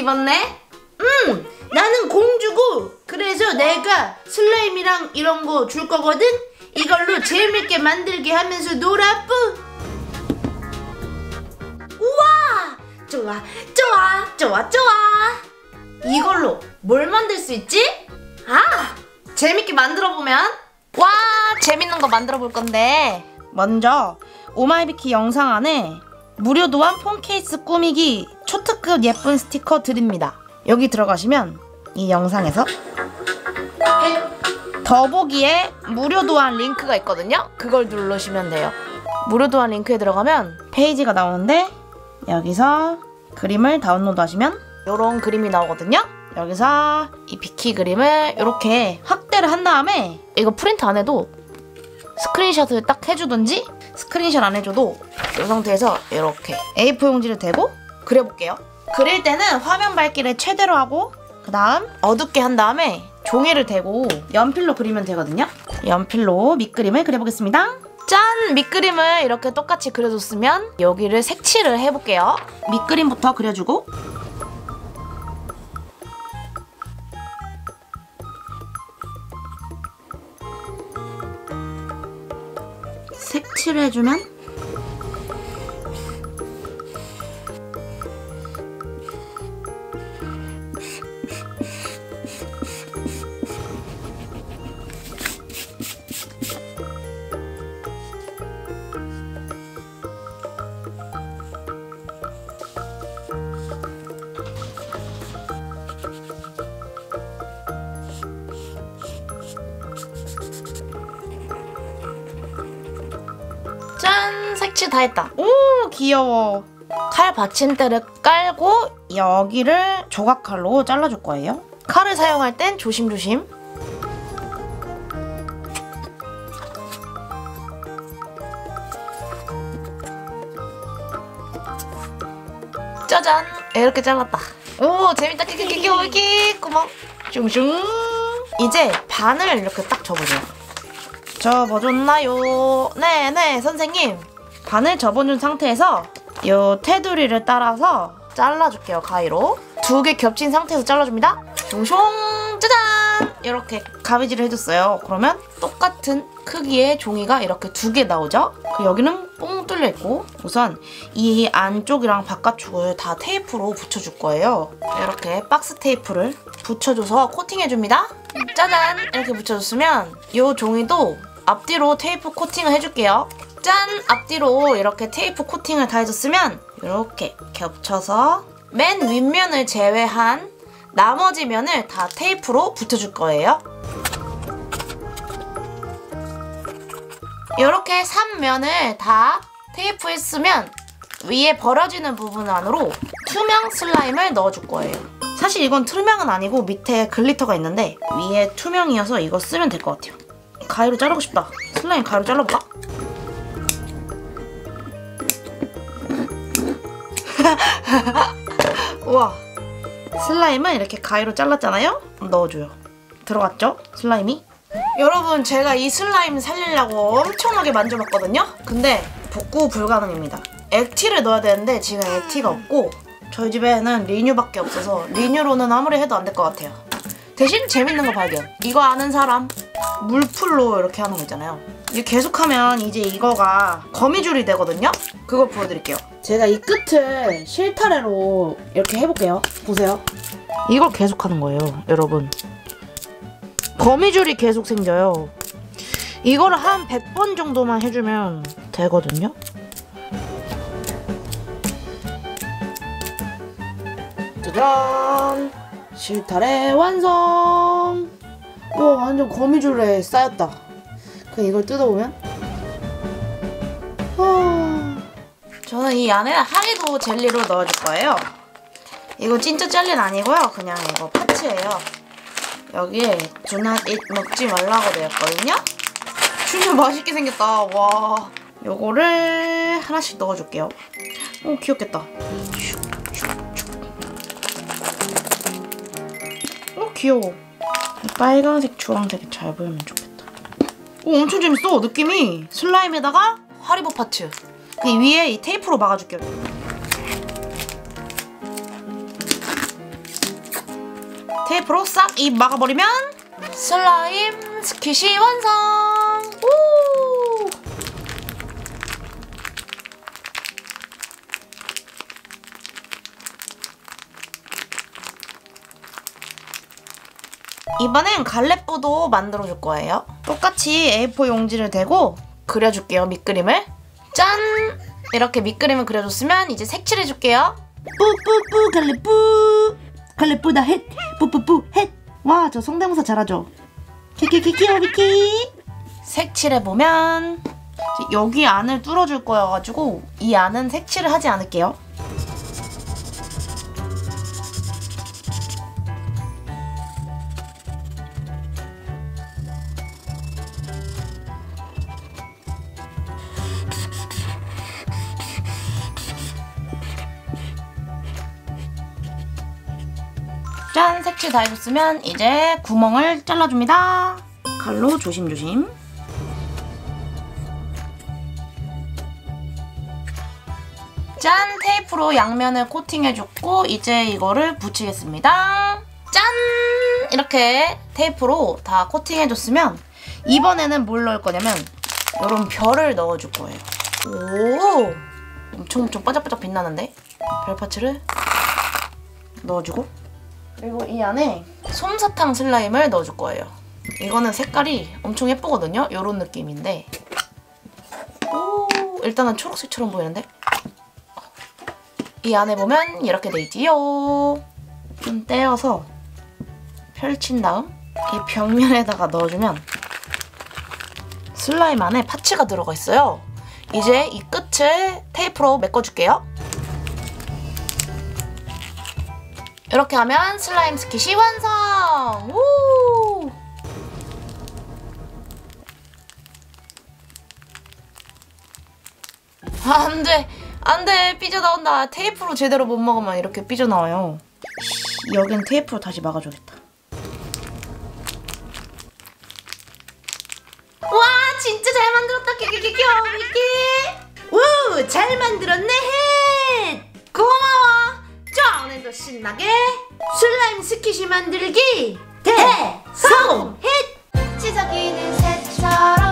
입었네? 음, 나는 공주고 그래서 내가 슬라임이랑 이런 거 줄 거거든? 이걸로 재밌게 만들게 하면서 놀아 뿌 우와 좋아 좋아 좋아 좋아 이걸로 뭘 만들 수 있지? 아 재밌게 만들어 보면 와 재밌는 거 만들어 볼 건데 먼저 오마이비키 영상 안에 무료 도안 phone case 꾸미기 초특급 예쁜 스티커 드립니다. 여기 들어가시면 이 영상에서 더보기에 무료 도안 링크가 있거든요. 그걸 누르시면 돼요. 무료 도안 링크에 들어가면 페이지가 나오는데 여기서 그림을 다운로드 하시면 이런 그림이 나오거든요. 여기서 이 비키 그림을 이렇게 확대를 한 다음에 이거 프린트 안 해도 스크린샷을 딱 해주든지 스크린샷 안 해줘도 이 상태에서 이렇게 A4 용지를 대고 그려볼게요. 그릴 때는 화면 밝기를 최대로 하고 그 다음 어둡게 한 다음에 종이를 대고 연필로 그리면 되거든요. 연필로 밑그림을 그려보겠습니다. 짠! 밑그림을 이렇게 똑같이 그려줬으면 여기를 색칠을 해볼게요. 밑그림부터 그려주고 색칠을 해주면 짠! 색칠 다 했다. 오 귀여워. 칼 받침대를 깔고 여기를 조각칼로 잘라줄 거예요. 칼을 사용할 땐 조심조심. 짜잔! 이렇게 잘랐다. 오 재밌다. 끼끼끼끼 구멍. 슝슝. 이제 반을 이렇게 딱 접어줘요. 접어줬나요? 네네 선생님. 반을 접어준 상태에서 요 테두리를 따라서 잘라줄게요 가위로. 두 개 겹친 상태에서 잘라줍니다. 숑숑 짜잔! 이렇게 가위질을 해줬어요. 그러면 똑같은 크기의 종이가 이렇게 두 개 나오죠? 그 여기는 뽕 뚫려 있고 우선 이 안쪽이랑 바깥쪽을 다 테이프로 붙여줄 거예요. 이렇게 박스 테이프를 붙여줘서 코팅해줍니다. 짜잔! 이렇게 붙여줬으면 이 종이도 앞뒤로 테이프 코팅을 해줄게요. 짠! 앞뒤로 이렇게 테이프 코팅을 다 해줬으면 이렇게 겹쳐서 맨 윗면을 제외한 나머지 면을 다 테이프로 붙여줄 거예요. 이렇게 3면을 다 테이프 했으면 위에 벌어지는 부분 안으로 투명 slime을 넣어줄 거예요. 사실 이건 투명은 아니고 밑에 glitter가 있는데 위에 투명이어서 이거 쓰면 될 것 같아요. 가위로 자르고 싶다. 슬라임 가위로 잘라볼까? 우와. slime을 이렇게 가위로 잘랐잖아요? 넣어줘요. 들어갔죠? slime이? 여러분 제가 이 슬라임 살리려고 엄청나게 만져봤거든요? 근데 복구 불가능입니다. 액티를 넣어야 되는데 지금 액티가 없고 저희 집에는 리뉴밖에 없어서 리뉴로는 아무리 해도 안 될 것 같아요. 대신 재밌는 거 발견. 이거 아는 사람 물풀로 이렇게 하는 거 있잖아요. 이게 계속하면 이제 이거가 거미줄이 되거든요. 그걸 보여드릴게요. 제가 이 끝을 실타래로 이렇게 해볼게요. 보세요. 이걸 계속하는 거예요, 여러분. 거미줄이 계속 생겨요. 이거를 한 100번 정도만 해주면 되거든요. 짜잔! 실타래 완성! 와 완전 거미줄에 쌓였다. 그럼 이걸 뜯어보면 아... 저는 이 안에 하리보 젤리로 넣어줄 거예요. 이거 진짜 젤리는 아니고요. 그냥 이거 파츠예요. 여기에 not eat 먹지 말라고 되었거든요. 진짜 맛있게 생겼다. 와. 요거를 하나씩 넣어줄게요. 오 귀엽겠다. 귀여워. 빨간색, 주황색이 잘 보이면 좋겠다. 오, 엄청 재밌어, 느낌이. 슬라임에다가 하리보 파츠. 그 위에 이 테이프로 막아줄게요. 테이프로 싹 입 막아버리면 슬라임 스킷이 완성! 이번엔 갈래뿌도 만들어줄 거예요. 똑같이 A4 용지를 대고 그려줄게요, 밑그림을. 짠! 이렇게 밑그림을 그려줬으면 이제 색칠해줄게요. 뿌뿌뿌 갈래뿌 갈래뿌다 헷 뿌뿌뿌 헷 와 저 성대모사 잘하죠 키키키키오비키 색칠해보면 여기 안을 뚫어줄 거여가지고 이 안은 색칠을 하지 않을게요. 짠! 색칠 다 해줬으면 이제 구멍을 잘라줍니다. 칼로 조심조심. 짠! 테이프로 양면을 코팅해줬고 이제 이거를 붙이겠습니다. 짠! 이렇게 테이프로 다 코팅해줬으면 이번에는 뭘 넣을 거냐면 이런 별을 넣어줄 거예요. 오! 엄청 엄청 반짝반짝 빛나는데? 별 파츠를 넣어주고 그리고 이 안에 솜사탕 슬라임을 넣어줄 거예요. 이거는 색깔이 엄청 예쁘거든요? 이런 느낌인데 오, 일단은 초록색처럼 보이는데 이 안에 보면 이렇게 돼 있지요. 좀 떼어서 펼친 다음 이 벽면에다가 넣어주면 슬라임 안에 파츠가 들어가 있어요. 이제 이 끝을 테이프로 메꿔줄게요. 이렇게 하면 슬라임 스킷이 완성! 우! 아, 안 돼. 안 돼. 삐져나온다. 테이프로 제대로 못 먹으면 이렇게 삐져나와요. 씨, 여긴 테이프로 다시 막아줘야겠다. 와, 진짜 잘 만들었다. 끼끼끼끼, 미끼. 우! 잘 만들었네 헷 고마워. 자, 오늘도 신나게 슬라임 스킷이 만들기 대! 성공 헷 지저귀는 새처럼